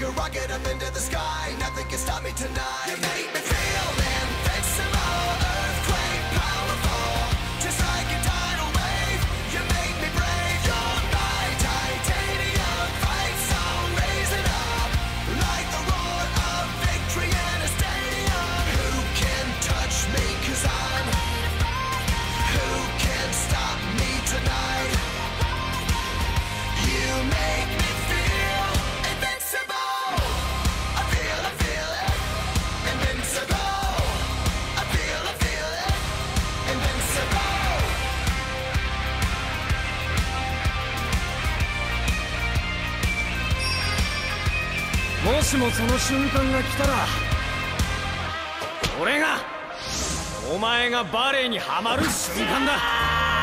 Like a rocket up into the sky, nothing can stop me tonight. しもその瞬間が来たら俺がお前がバレエにはまる瞬間だ。